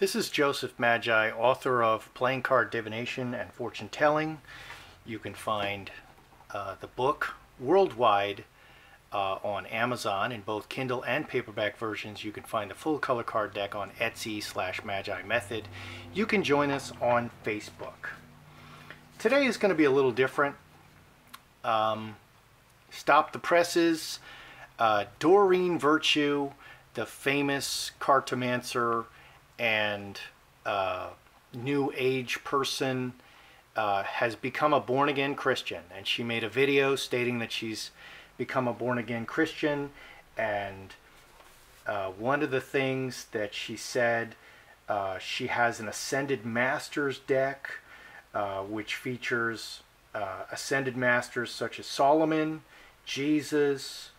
This is Joseph Magi, author of Playing Card Divination and Fortune Telling. You can find uh, the book worldwide uh, on Amazon in both Kindle and paperback versions. You can find the full color card deck on Etsy slash Magi Method. You can join us on Facebook. Today is going to be a little different. Um, Stop the Presses, uh, Doreen Virtue, the famous cartomancer and uh, new age person, uh, has become a born again Christian. And she made a video stating that she's become a born again Christian. And uh, one of the things that she said, uh, she has an Ascended Masters deck, uh, which features uh, Ascended Masters such as Solomon, Jesus,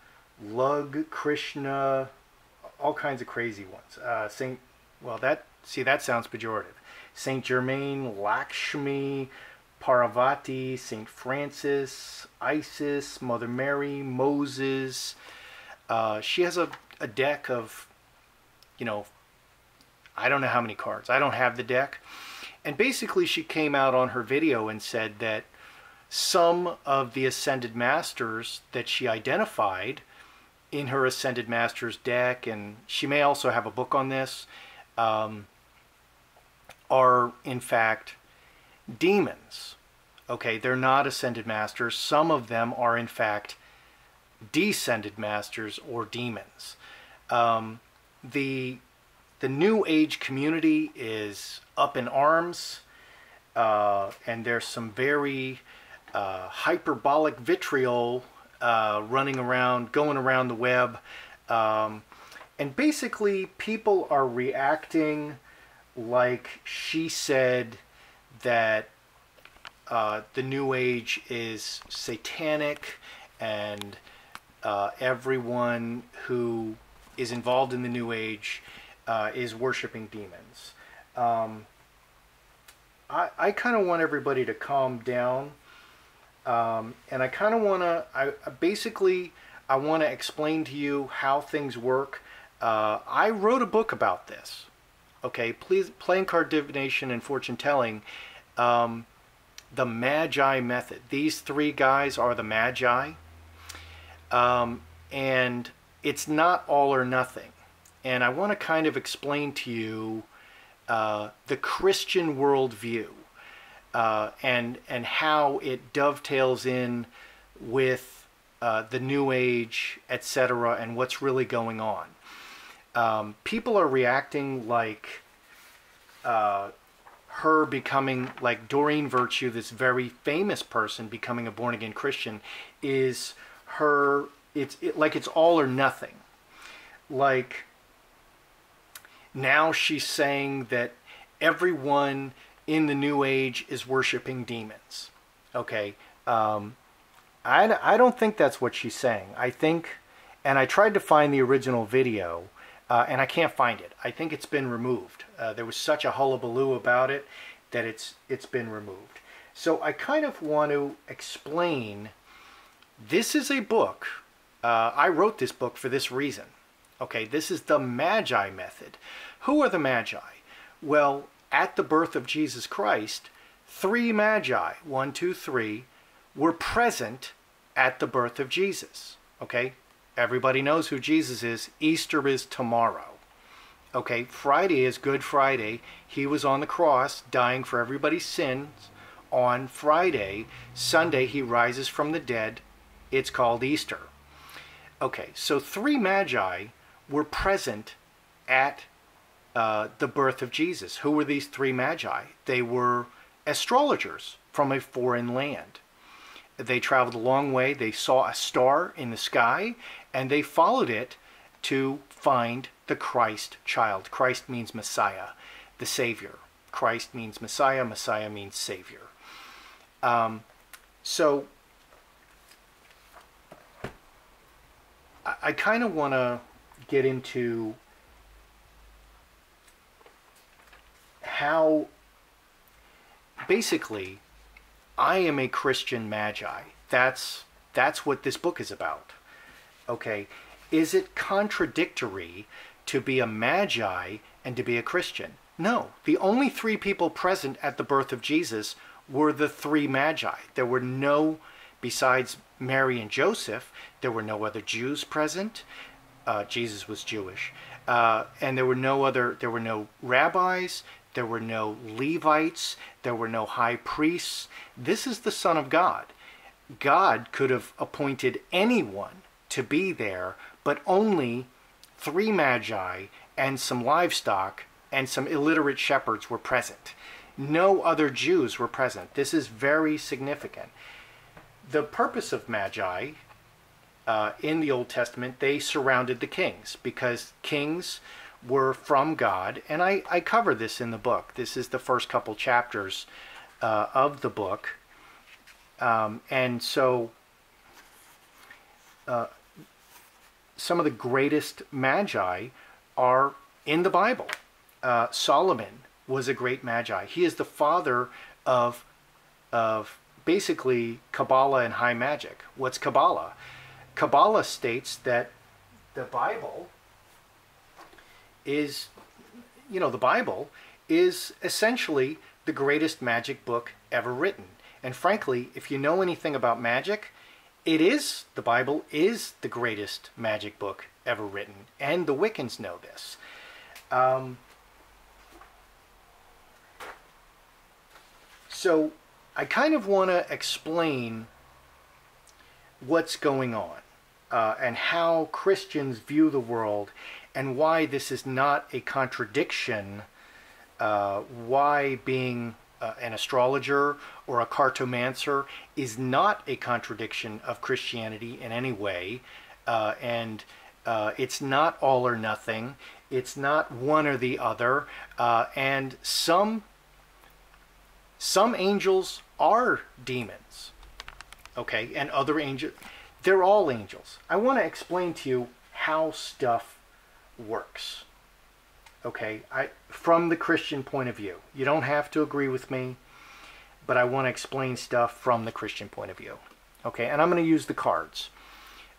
Lug, Krishna, all kinds of crazy ones. Saint, well, that see that sounds pejorative. Saint Germain, Lakshmi, Parvati, Saint Francis, Isis, Mother Mary, Moses. Uh, she has a, a deck of, you know, I don't know how many cards. I don't have the deck. And basically, she came out on her video and said that some of the Ascended Masters that she identified in her Ascended Masters deck, and she may also have a book on this, um, are in fact demons. Okay, they're not Ascended Masters. Some of them are in fact descended masters or demons. Um, the the New Age community is up in arms, uh, and there's some very uh, hyperbolic vitriol uh, running around, going around the web. Um, and basically, people are reacting like she said that uh, the New Age is satanic and uh, everyone who is involved in the New Age uh, is worshiping demons. Um, I, I kind of want everybody to calm down um, and I kind of want to, I basically, I want to explain to you how things work. Uh, I wrote a book about this. Okay, please, playing card divination and fortune telling, um, the Magi method. These three guys are the Magi, um, and it's not all or nothing. And I want to kind of explain to you uh, the Christian worldview uh, and and how it dovetails in with uh, the New Age, etc., and what's really going on. Um, people are reacting like uh, her becoming like Doreen Virtue, this very famous person becoming a born again Christian, is her. It's it, like it's all or nothing. Like now she's saying that everyone in the New Age is worshiping demons. Okay, um, I, I don't think that's what she's saying. I think, and I tried to find the original video, uh, and I can't find it. I think it's been removed. Uh, there was such a hullabaloo about it that it's it's been removed. So I kind of want to explain. This is a book. Uh, I wrote this book for this reason. Okay, this is the Magi method. Who are the Magi? Well, at the birth of Jesus Christ, three magi, one, two, three, were present at the birth of Jesus. Okay? Everybody knows who Jesus is. Easter is tomorrow. Okay, Friday is Good Friday. He was on the cross dying for everybody's sins on Friday. Sunday, he rises from the dead. It's called Easter. Okay, so three magi were present at uh, the birth of Jesus. Who were these three magi? They were astrologers from a foreign land. They traveled a long way. They saw a star in the sky and they followed it to find the Christ child. Christ means Messiah, the Savior. Christ means Messiah, Messiah means Savior. Um, so I, I kind of want to get into how basically I am a Christian magi. That's that's what this book is about. Okay, is it contradictory to be a magi and to be a Christian? No, the only three people present at the birth of Jesus were the three magi. There were no, besides Mary and Joseph, there were no other Jews present. Uh, Jesus was Jewish. Uh, and there were no other, there were no rabbis, there were no Levites, there were no high priests. This is the Son of God. God could have appointed anyone to be there, but only three magi and some livestock and some illiterate shepherds were present. No other Jews were present. This is very significant. The purpose of magi uh, in the Old Testament, they surrounded the kings because kings were from God. And I, I cover this in the book. This is the first couple chapters uh, of the book. Um, and so uh, some of the greatest magi are in the Bible. Uh, Solomon was a great magi. He is the father of, of basically Kabbalah and high magic. What's Kabbalah? Kabbalah states that the Bible is, you know, the Bible is essentially the greatest magic book ever written. And frankly, if you know anything about magic, it is, the Bible is the greatest magic book ever written. And the Wiccans know this. Um, so I kind of want to explain what's going on uh, and how Christians view the world and why this is not a contradiction, uh, why being uh, an astrologer or a cartomancer is not a contradiction of Christianity in any way. Uh, and uh, it's not all or nothing. It's not one or the other. Uh, and some some angels are demons. Okay, and other angels they're all angels. I want to explain to you how stuff works. Okay, I from the Christian point of view. You don't have to agree with me, but I want to explain stuff from the Christian point of view. Okay, and I'm going to use the cards.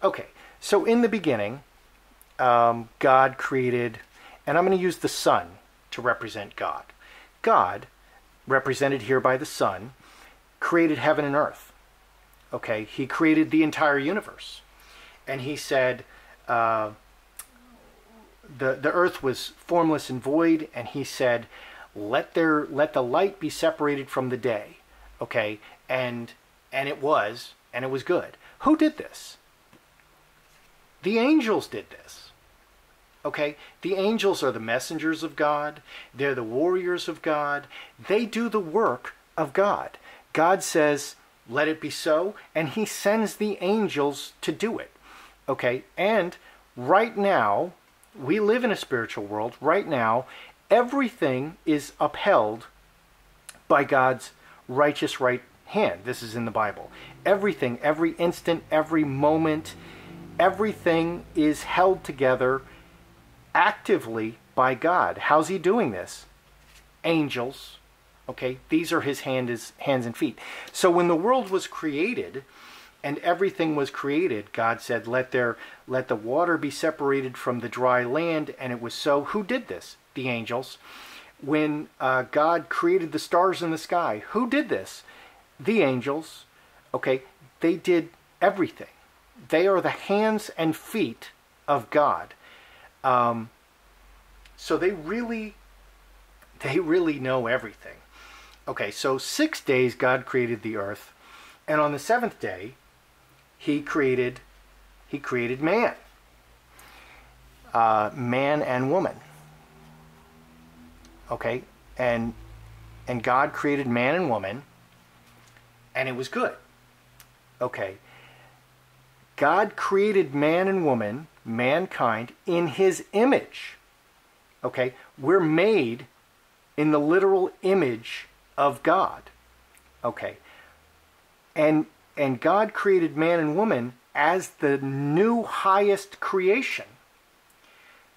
Okay, so in the beginning, um, God created, and I'm going to use the sun to represent God. God, represented here by the sun, created heaven and earth. Okay, he created the entire universe. And he said, uh, the, the earth was formless and void, and he said, let there let the light be separated from the day. Okay, and and it was, and it was good. Who did this? The angels did this. Okay, the angels are the messengers of God. They're the warriors of God. They do the work of God. God says, let it be so, and he sends the angels to do it. Okay, and right now, we live in a spiritual world. Right now, everything is upheld by God's righteous right hand. This is in the Bible. Everything, every instant, every moment, everything is held together actively by God. How's he doing this? Angels, Okay, these are his hand, his hands and feet. So when the world was created and everything was created, God said, "Let there let the water be separated from the dry land," and it was so. Who did this? The angels. When uh, God created the stars in the sky, who did this? The angels. Okay, they did everything. They are the hands and feet of God. Um, so they really, they really know everything. Okay, so six days God created the earth, and on the seventh day, He created He created man, uh, man and woman. Okay, and and God created man and woman, and it was good. Okay, God created man and woman, mankind, in His image. Okay, we're made in the literal image of God. Okay. And and God created man and woman as the new highest creation.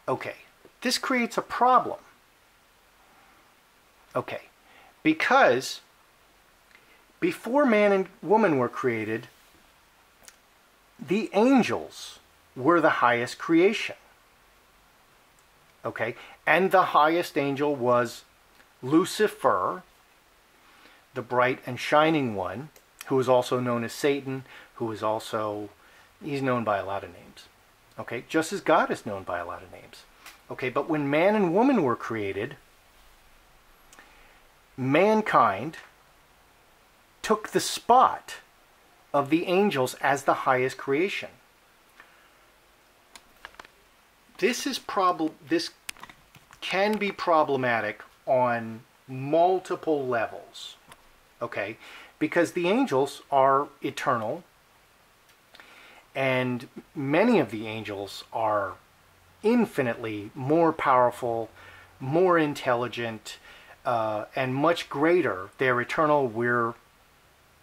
Okay. This creates a problem. Okay. Because before man and woman were created, the angels were the highest creation. Okay? And the highest angel was Lucifer, the bright and shining one, who is also known as Satan, who is also, he's known by a lot of names. Okay, just as God is known by a lot of names. Okay, but when man and woman were created, mankind took the spot of the angels as the highest creation. This is prob- this can be problematic on multiple levels. Okay? Because the angels are eternal and many of the angels are infinitely more powerful, more intelligent, uh, and much greater. They're eternal, we're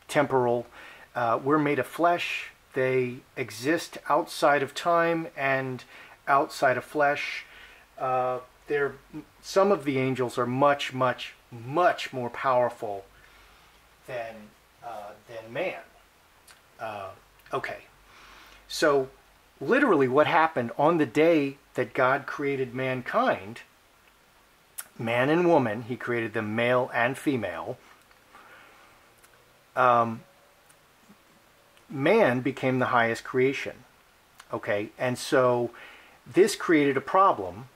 temporal, uh, we're made of flesh. They exist outside of time and outside of flesh. Uh, they're, some of the angels are much, much, much more powerful than, uh, than man. Uh, okay. So, literally, what happened on the day that God created mankind, man and woman, he created them male and female. Um, man became the highest creation. Okay, and so this created a problem.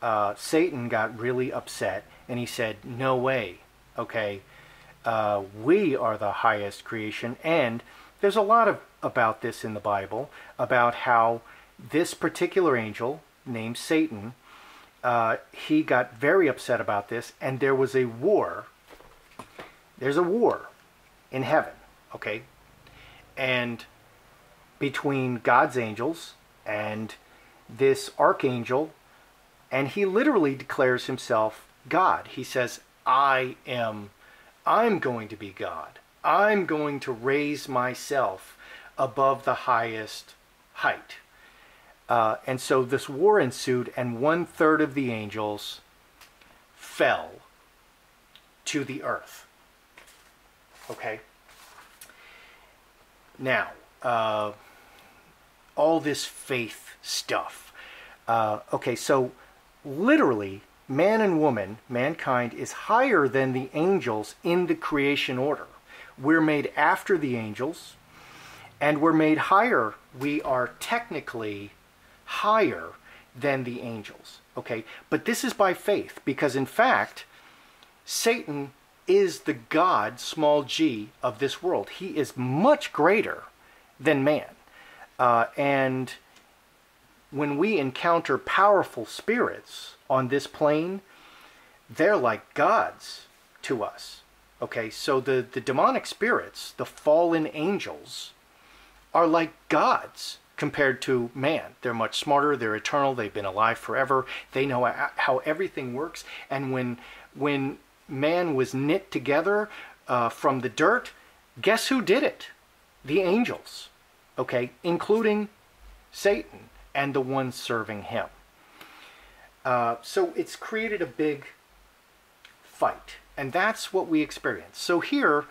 Uh, Satan got really upset and he said, No way. Okay, uh, we are the highest creation, and there's a lot of about this in the Bible about how this particular angel named Satan, uh, he got very upset about this, and there was a war. There's a war in heaven, okay, and between God's angels and this archangel, and he literally declares himself God. He says, "I am, I'm going to be God." I'm going to raise myself above the highest height. Uh, and so this war ensued, and one third of the angels fell to the earth. Okay? Now, uh, all this faith stuff. Uh, okay, so literally, man and woman, mankind, is higher than the angels in the creation order. We're made after the angels, and we're made higher. We are technically higher than the angels. Okay? But this is by faith, because in fact, Satan is the God, small g, of this world. He is much greater than man. Uh, and when we encounter powerful spirits on this plane, they're like gods to us. Okay, so the, the demonic spirits, the fallen angels, are like gods compared to man. They're much smarter, they're eternal, they've been alive forever, they know how everything works. And when, when man was knit together uh, from the dirt, guess who did it? The angels, okay, including Satan and the ones serving him. Uh, so it's created a big fight and that's what we experience. So here,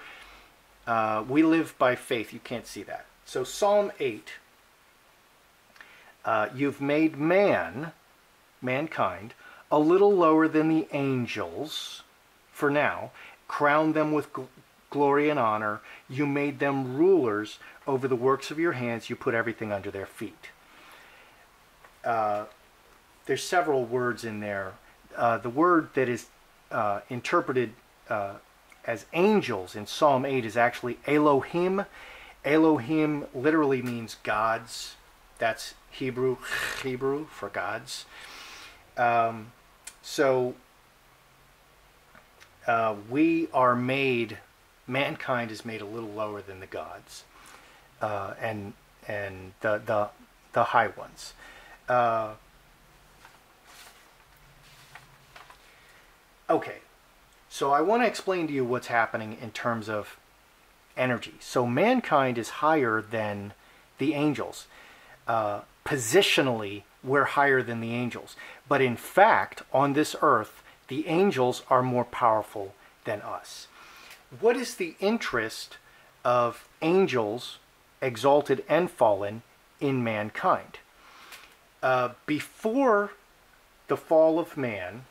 uh, we live by faith. You can't see that. So Psalm 8, uh, you've made man, mankind, a little lower than the angels for now, crowned them with gl glory and honor. You made them rulers over the works of your hands. You put everything under their feet. Uh, there's several words in there. Uh, the word that is uh, interpreted uh, as angels in Psalm 8 is actually Elohim. Elohim literally means gods. That's Hebrew, Hebrew for gods. Um, so uh, we are made, mankind is made a little lower than the gods, uh, and and the the the high ones. Okay, so I want to explain to you what's happening in terms of energy. So mankind is higher than the angels. Uh, positionally, we're higher than the angels. But in fact, on this earth, the angels are more powerful than us. What is the interest of angels, exalted and fallen, in mankind? Uh, before the fall of man,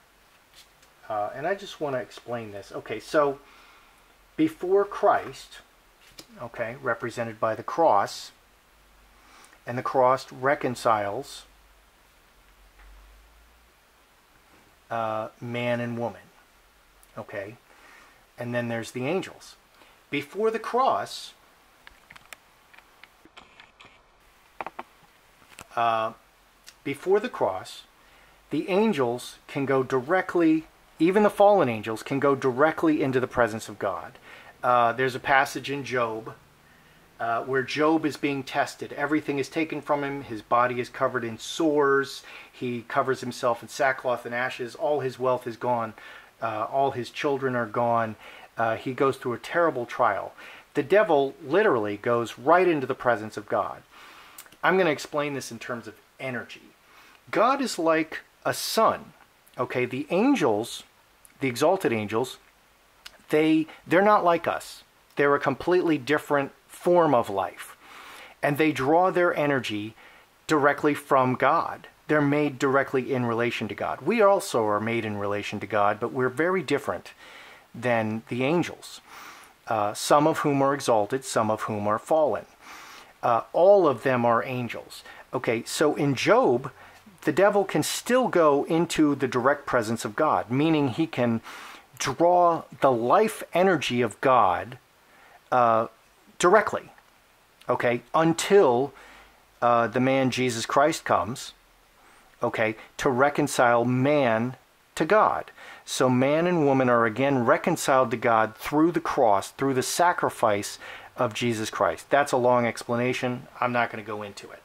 uh, and I just want to explain this. Okay, so before Christ, okay, represented by the cross, and the cross reconciles uh, man and woman, okay, and then there's the angels. Before the cross, uh, before the cross, the angels can go directly, even the fallen angels can go directly into the presence of God. Uh, there's a passage in Job uh, where Job is being tested. Everything is taken from him. His body is covered in sores. He covers himself in sackcloth and ashes. All his wealth is gone. Uh, all his children are gone. Uh, he goes through a terrible trial. The devil literally goes right into the presence of God. I'm going to explain this in terms of energy. God is like a sun. Okay, the angels, the exalted angels, they they're not like us. They're a completely different form of life. And they draw their energy directly from God. They're made directly in relation to God. We also are made in relation to God, but we're very different than the angels, uh, some of whom are exalted, some of whom are fallen. Uh, all of them are angels. Okay, so in Job, the devil can still go into the direct presence of God, meaning he can draw the life energy of God uh, directly, okay, until uh, the man Jesus Christ comes, okay, to reconcile man to God. So man and woman are again reconciled to God through the cross, through the sacrifice of Jesus Christ. That's a long explanation. I'm not going to go into it.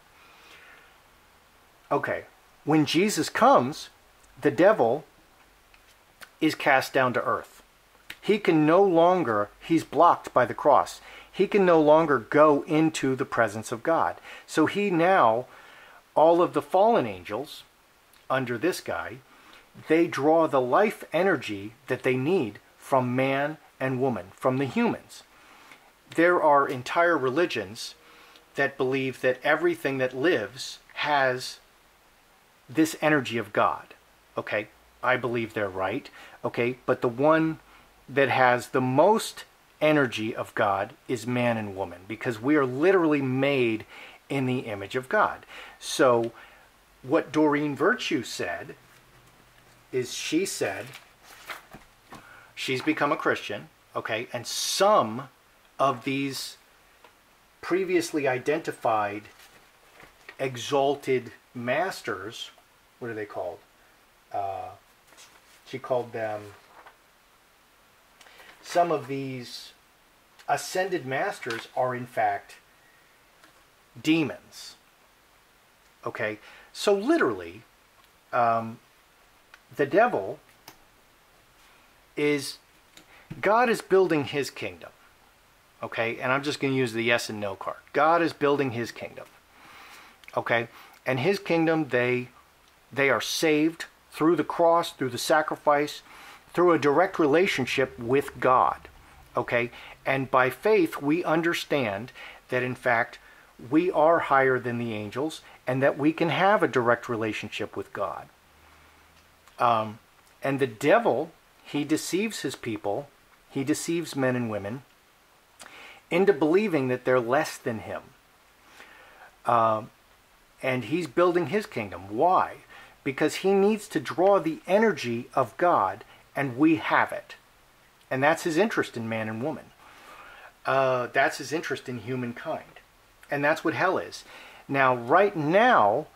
Okay, when Jesus comes, the devil is cast down to earth. He can no longer, he's blocked by the cross he can no longer go into the presence of God. So he now, all of the fallen angels under this guy, they draw the life energy that they need from man and woman, from the humans. There are entire religions that believe that everything that lives has this energy of God. Okay, I believe they're right. Okay, but the one that has the most energy of God is man and woman because we are literally made in the image of God. So, what Doreen Virtue said is she said she's become a Christian, okay, and some of these previously identified exalted masters, what are they called? Uh, she called them some of these ascended masters are in fact demons. Okay, so literally, um, the devil is God is building his kingdom. Okay, and I'm just going to use the yes and no card. God is building his kingdom. Okay, and his kingdom they they are saved through the cross, through the sacrifice, through a direct relationship with God. Okay? And by faith, we understand that in fact, we are higher than the angels and that we can have a direct relationship with God. Um, and the devil, he deceives his people, he deceives men and women into believing that they're less than him. Um, and he's building his kingdom. Why? Because he needs to draw the energy of God and we have it. And that's his interest in man and woman. Uh, that's his interest in humankind. And that's what hell is. Now, right now,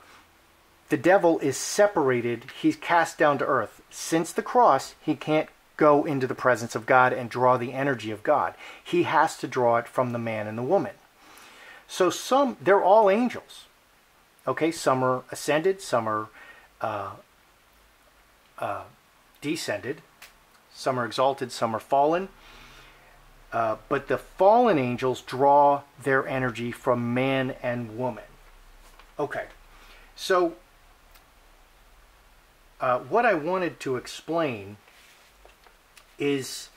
the devil is separated. He's cast down to earth. Since the cross, he can't go into the presence of God and draw the energy of God. He has to draw it from the man and the woman. So some, they're all angels. Okay, some are ascended, some are uh, uh, descended. Some are exalted, some are fallen. Uh, but the fallen angels draw their energy from man and woman. Okay, so uh, what I wanted to explain is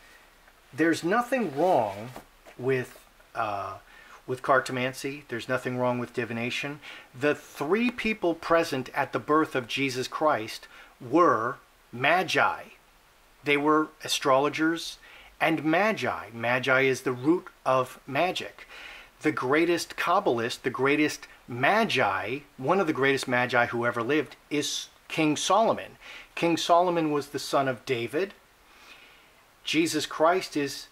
there's nothing wrong with uh, with cartomancy. There's nothing wrong with divination. The three people present at the birth of Jesus Christ were magi. They were astrologers and magi. Magi is the root of magic. The greatest Kabbalist, the greatest magi, one of the greatest magi who ever lived, is King Solomon. King Solomon was the son of David. Jesus Christ is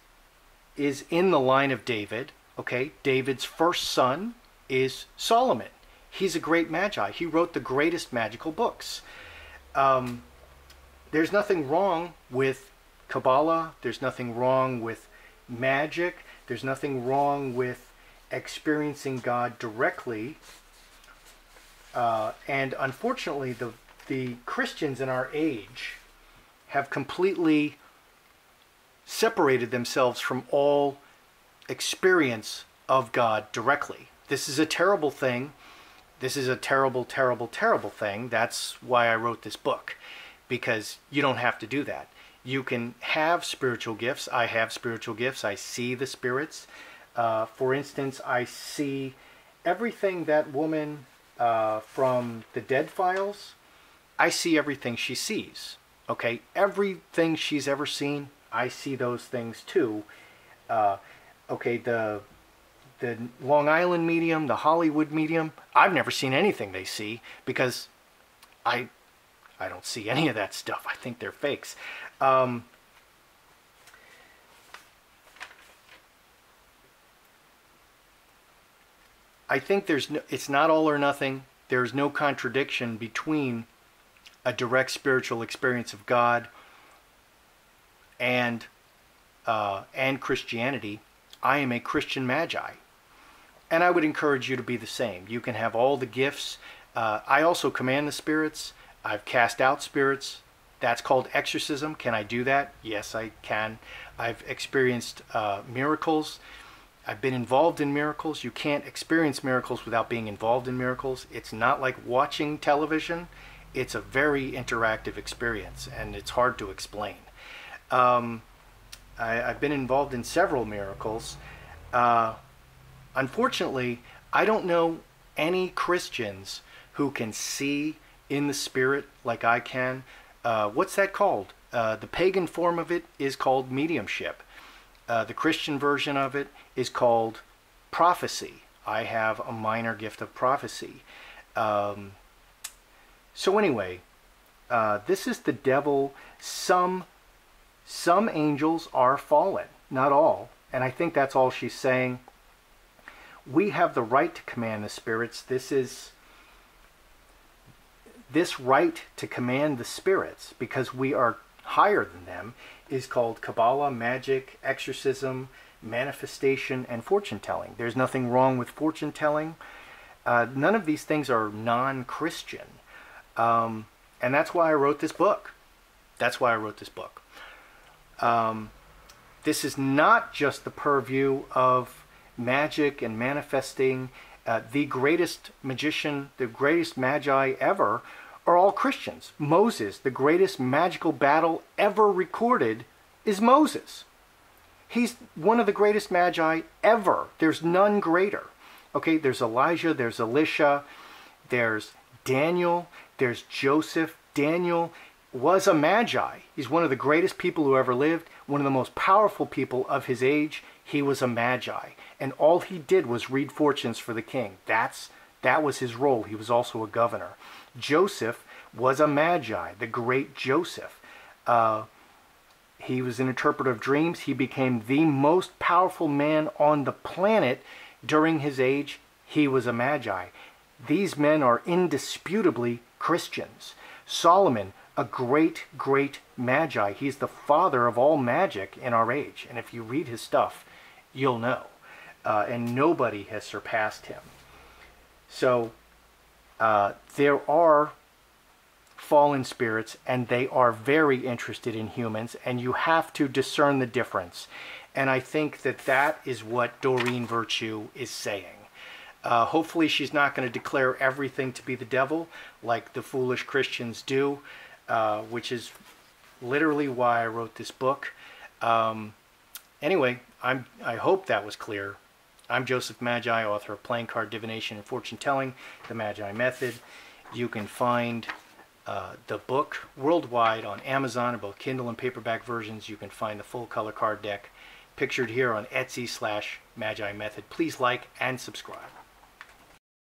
is in the line of David. Okay, David's first son is Solomon. He's a great magi. He wrote the greatest magical books. Um, there's nothing wrong with Kabbalah. There's nothing wrong with magic. There's nothing wrong with experiencing God directly. Uh, and unfortunately, the the Christians in our age have completely separated themselves from all experience of God directly. This is a terrible thing. This is a terrible, terrible, terrible thing. That's why I wrote this book, because you don't have to do that. You can have spiritual gifts. I have spiritual gifts. I see the spirits. Uh, for instance, I see everything that woman uh, from the Dead Files I see everything she sees. Okay, everything she's ever seen, I see those things too. Uh, okay, the the Long Island medium, the Hollywood medium, I've never seen anything they see because I I don't see any of that stuff. I think they're fakes. Um, I think there's no, it's not all or nothing. There's no contradiction between a direct spiritual experience of God and uh, and Christianity, I am a Christian magi, and I would encourage you to be the same. You can have all the gifts. Uh, I also command the spirits. I've cast out spirits. That's called exorcism. Can I do that? Yes, I can. I've experienced uh, miracles. I've been involved in miracles. You can't experience miracles without being involved in miracles. It's not like watching television it's a very interactive experience and it's hard to explain. Um, I, have been involved in several miracles. Uh, unfortunately, I don't know any Christians who can see in the spirit like I can. Uh, what's that called? Uh, the pagan form of it is called mediumship. Uh, the Christian version of it is called prophecy. I have a minor gift of prophecy. Um, so anyway, uh, this is the devil. Some some angels are fallen, not all. And I think that's all she's saying. We have the right to command the spirits. This is this right to command the spirits because we are higher than them is called Kabbalah, magic, exorcism, manifestation, and fortune telling. There's nothing wrong with fortune telling. Uh, none of these things are non Christian. Um, and that's why I wrote this book. That's why I wrote this book. Um, this is not just the purview of magic and manifesting. Uh, the greatest magician, the greatest magi ever, are all Christians. Moses, the greatest magical battle ever recorded, is Moses. He's one of the greatest magi ever. There's none greater. Okay, there's Elijah, there's Elisha, there's Daniel, there's Joseph. Daniel was a magi. He's one of the greatest people who ever lived, one of the most powerful people of his age. He was a magi. And all he did was read fortunes for the king. That's that was his role. He was also a governor. Joseph was a magi, the great Joseph. Uh, he was an interpreter of dreams. He became the most powerful man on the planet during his age. He was a magi. These men are indisputably Christians. Solomon, a great, great magi. He's the father of all magic in our age. And if you read his stuff, you'll know. Uh, and nobody has surpassed him. So uh, there are fallen spirits, and they are very interested in humans, and you have to discern the difference. And I think that that is what Doreen Virtue is saying. Uh, hopefully, she's not going to declare everything to be the devil like the foolish Christians do, uh, which is literally why I wrote this book. Um, anyway, I'm, I hope that was clear. I'm Joseph Magi, author of Playing Card Divination and Fortune Telling, The Magi Method. You can find uh, the book worldwide on Amazon in both Kindle and paperback versions. You can find the full color card deck pictured here on Etsy slash Magi Method. Please like and subscribe.